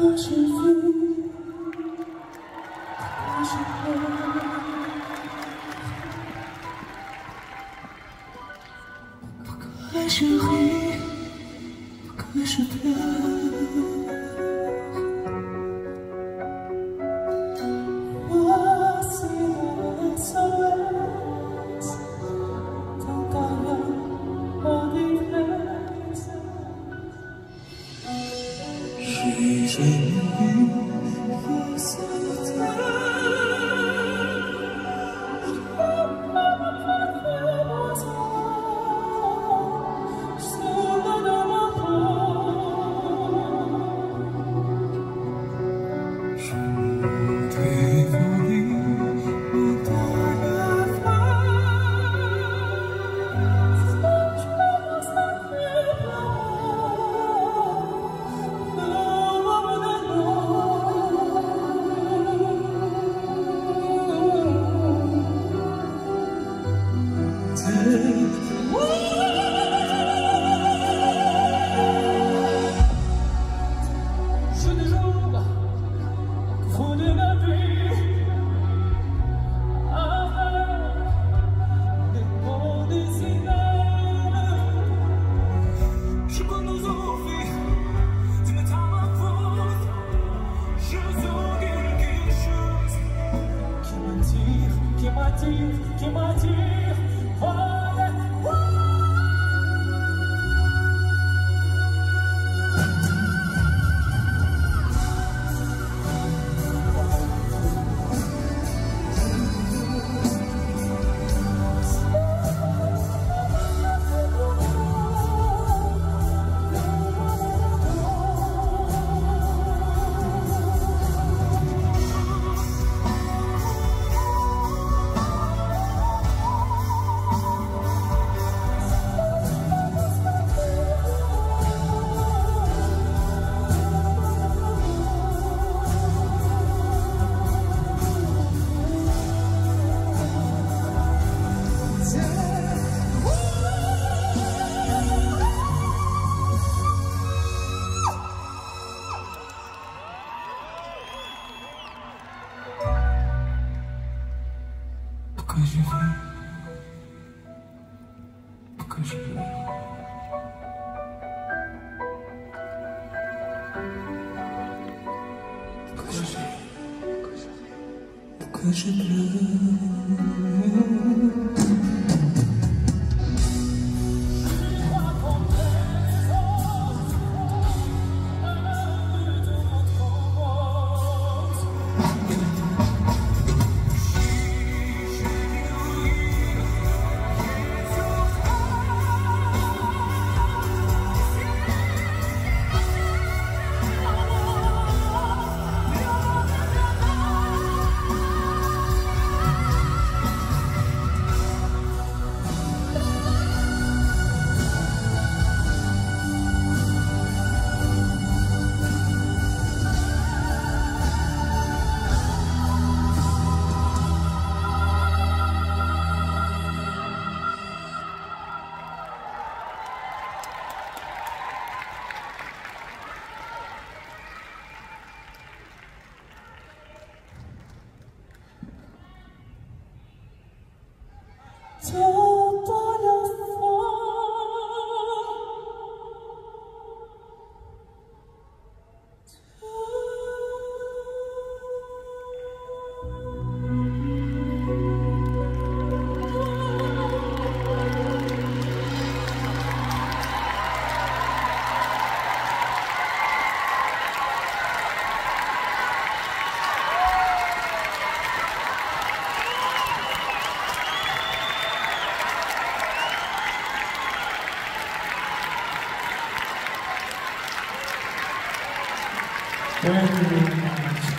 开始，开始，是黑，可是白。Je Пока живы. Пока живы. Пока живы. Thank you.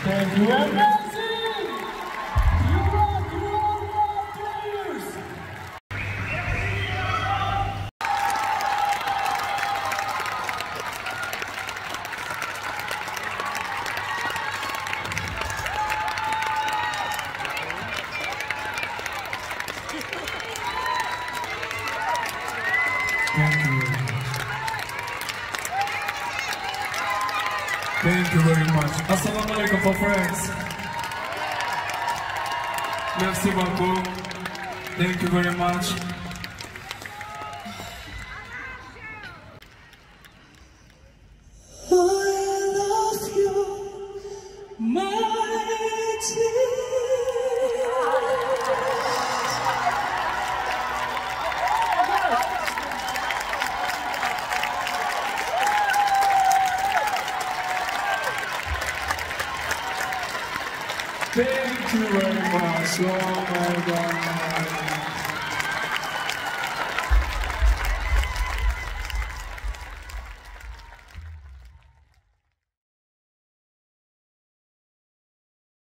Thank you. Amazing! You rock, you all rock, players! Thank you very much. Thank you very much. Assalamu alaikum for friends. Merci beaucoup. Thank you very much. You very much. Oh my God.